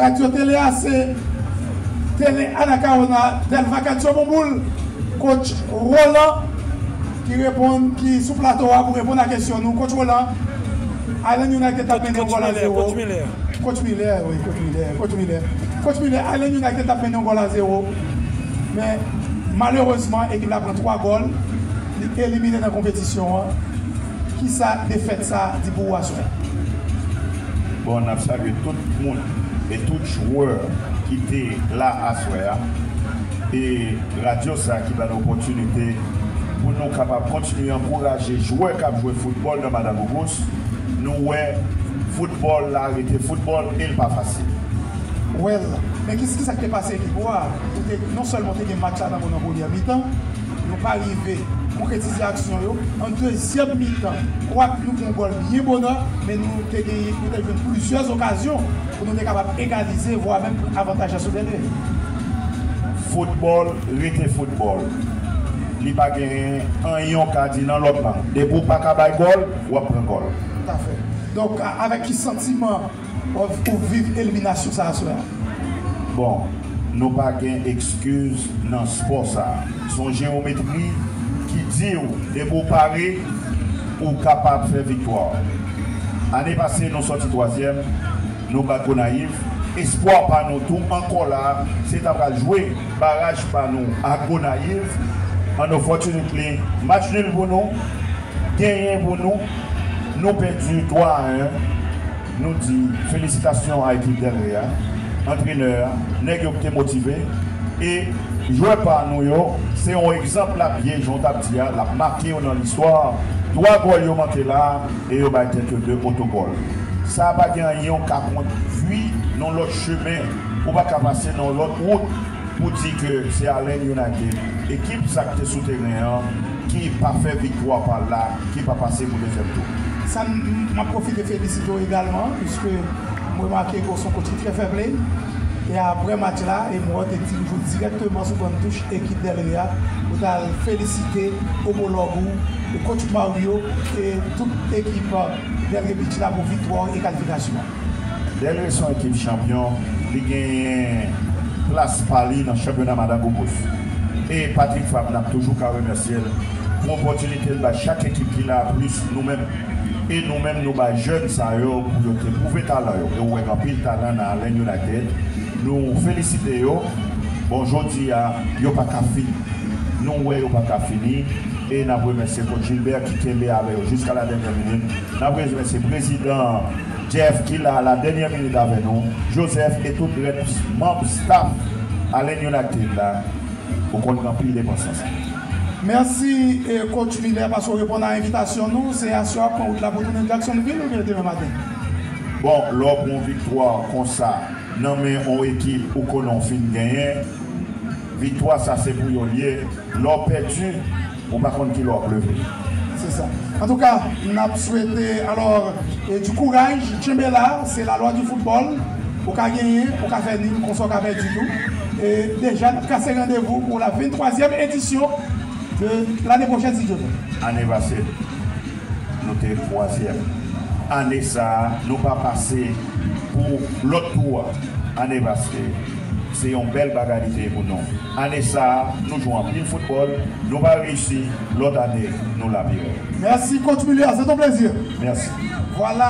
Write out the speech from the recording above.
radio télé c'est télé Anacaona del Vacancio Bomboul, coach Roland qui répond, qui sous plateau pour répondre à la question. Nous, coach Roland, Allen United a mené un goal à zéro. Coach Miller. Coach Miller, oui, coach Miller, coach Miller. Coach Miller, Allen United a mené un goal à zéro. Mais malheureusement, l'équipe a pris trois goals. Il est éliminé dans la compétition. hein. Qui ça défaite ça dit pour Bon, on a salué tout le monde et tout joueur qui était là à Soya. Et Radio ça qui va l'opportunité pour nous capables de continuer à encourager les joueurs qui jouent football dans Madame. Nous, ouais, football, là, arrêter football, il n'est pas facile. Well, mais qu'est-ce qui s'est passé quoi Non seulement tu as un match première mi-temps, nou pa rive konkretize aksyon yo. An dezyem mi tan, kwa ki nou kon gol biye bonan, men nou te genye pou te ven plusyoz okasyon pou nou te kapap egalize, vwa men avantaj a soudene. Foutbol, rete foutbol. Li pa genye an yon kadi nan lopman. Debou pa kabay gol, wap pren gol. Ta fe. Donk, avek ki sentiman ou viv eliminasyon sa aswa? Bon. nou pa gen ekskuz nan sport sa. Son geometri ki di ou, de pou pare, ou kapap fè viktor. Anè basè, nou soti 3èm, nou bat Gonaïv, espoir pa nou tou, ankon la, se tapal jwè, baraj pa nou, a Gonaïv, an nou fòtye nou plè, match nul pou nou, genyen pou nou, nou perdi 3-1, nou di, felicitasyon a ekip derè ya, entraîneur, nèg yo qui motivé, et jouer par nous c'est un exemple la pied, Jean Taptia, la marqué dans l'histoire, trois goals yo manqué là, et yo ba tête de autogol. Ça pas gagné un 48 dans l'autre chemin, pas qu'à passer dans l'autre route, pour dire que c'est Allen United, équipe ça qui est souterrain, qui pas fait victoire par là, qui pas passé pour deuxième tour. Ça m'a profité de féliciter également, puisque remarqué que son coach très faible. Et après le match là, et moi, je directement sur une touche équipe derrière pour féliciter homologue, le coach Mario et toute l'équipe derrière pitch là pour victoire et qualification. Derrière son équipe champion, il gagne place Pali dans le championnat Gobos. Et Patrick Fab n'a toujours qu'à remercier l'opportunité de chaque équipe qui l'a plus nous-mêmes. Et nous-mêmes, nous, bah, jeunes, ça, yo, pour te prouver talent. yo. Et a pile talent dans Allen United. Nous félicitons. yo. Bon, aujourd'hui, il n'y a pas qu'à finir. Nous, a pas qu'à finir. Et nous remercions Gilbert qui est avec nous jusqu'à la dernière minute. Nous remercions le président Jeff qui est à la dernière minute avec nous. Joseph et tous les membres staff Allen United là. Pour qu'on remplit les consciences. Mersi Coach Miller pasko repon nan invitasyon nou, se asyo apon ou la potounen Jacksonville ou gen te remate? Bon, lò bon vitwa kon sa nan men on ekip ou konon fin genyen, vitwa sa se pou yon liye, lò petu ou bakon ki lò pleve. Se sa. En tout ka, nap souwete alors du kouraj, chembe la, se la loi du foutbol, ou ka genyen, ou ka fenim, kon so ka ven du tout. E deja, nap kase randevou pou la 23e edisyon l'année prochaine, si Dieu veut. Année passée, nous étions troisième. Année ça, nous pas passé pour l'autre tour. Année passée, c'est une belle bagalité pour nous. Année ça, nous jouons en plein football, nous pas réussi. L'autre année, nous la. Merci, Miller, c'est ton plaisir. Merci. Voilà.